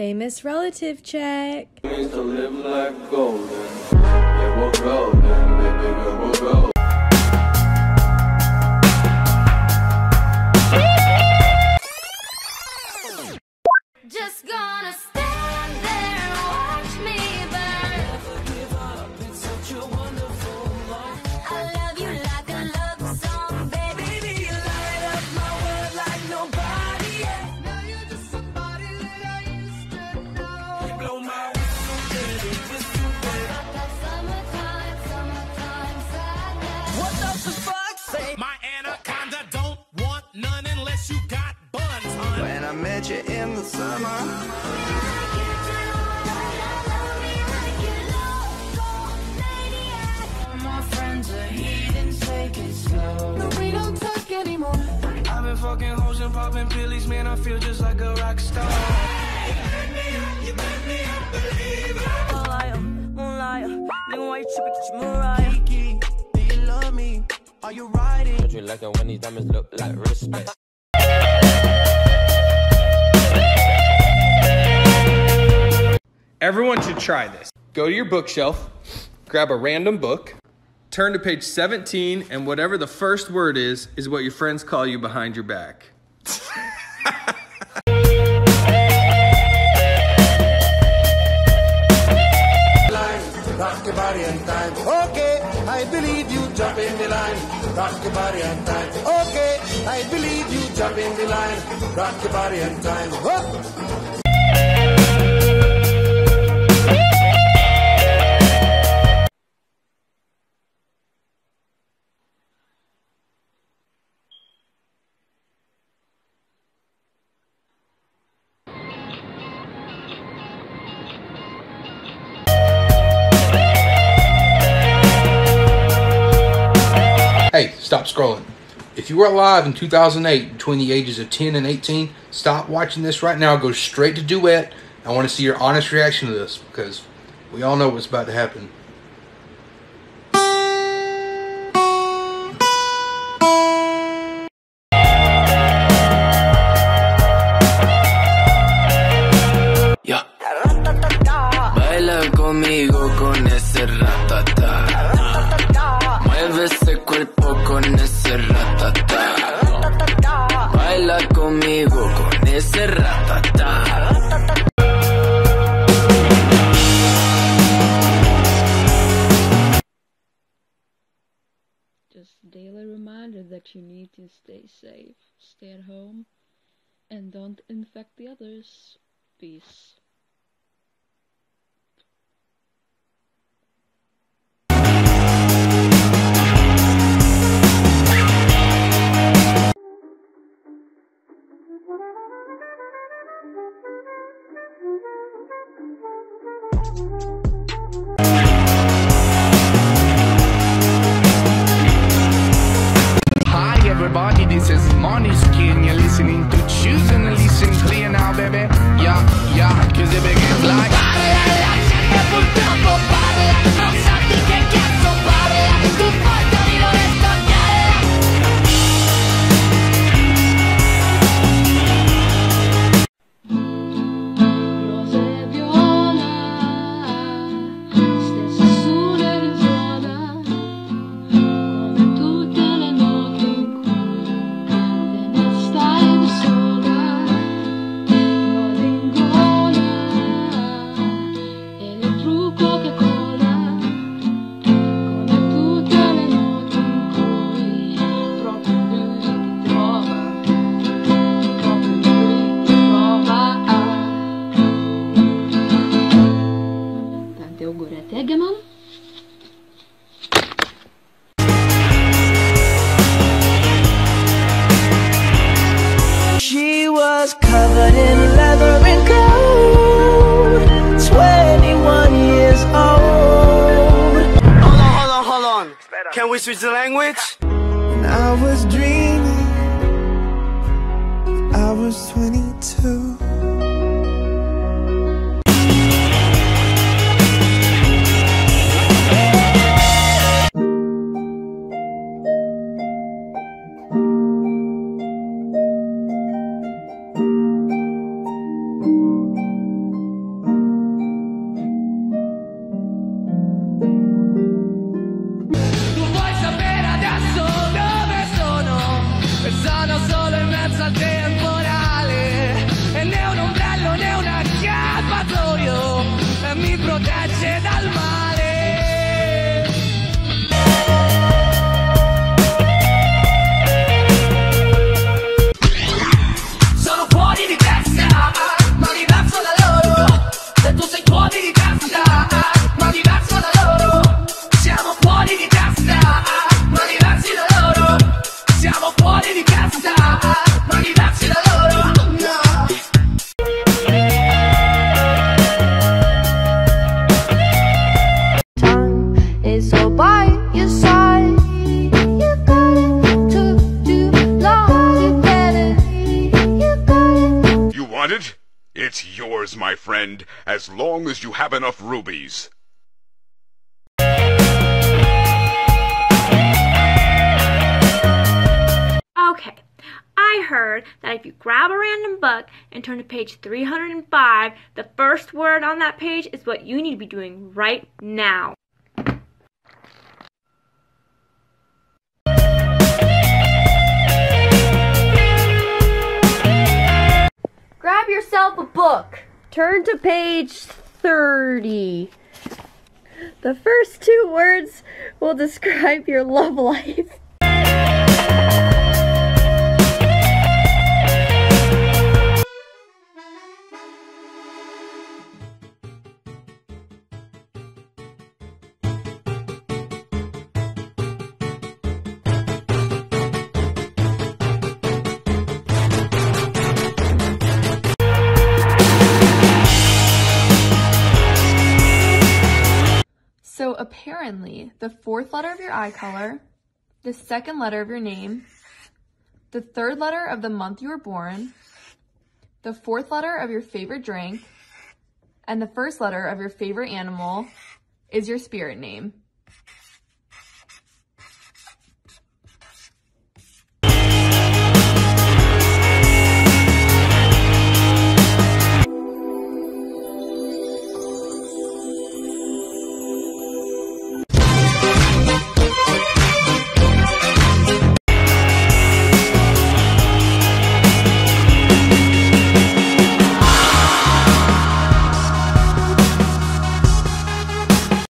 Famous relative check. Fucking hoes and popping pillies, man. I feel just like a rock star. Moonlight, moonlight, nigga, why you tripping? Get your Mariah. Kiki, do you love me? Are you riding? Don't you like it when these diamonds look like respect? Everyone should try this. Go to your bookshelf, grab a random book, turn to page 17, and whatever the first word is, is what your friends call you behind your back. Okay, I believe you jump in the line. Rock your body and time. Okay, I believe you jump in the line. Rock your body and time. Whoa. Hey, stop scrolling. If you were alive in 2008 between the ages of 10 and 18, stop watching this right now. Go straight to Duet. I want to see your honest reaction to this because we all know what's about to happen. Yeah. Conmigo con ese ratata. Mueve ese cuerpo con ese ratata. Baila conmigo con ese ratata. Just daily reminder that you need to stay safe, stay at home, and don't infect the others. Peace. Tanti auguri a te, She was covered in leather and gold. 21 years old. Hold on, hold on, hold on. Can we switch the language? And I was dreaming. I was 22. Yeah. Yours, my friend, as long as you have enough rubies. Okay, I heard that if you grab a random book and turn to page 305, the first word on that page is what you need to be doing right now. Grab yourself a book. Turn to page 30. The first two words will describe your love life. So apparently, the fourth letter of your eye color, the second letter of your name, the third letter of the month you were born, the fourth letter of your favorite drink, and the first letter of your favorite animal is your spirit name.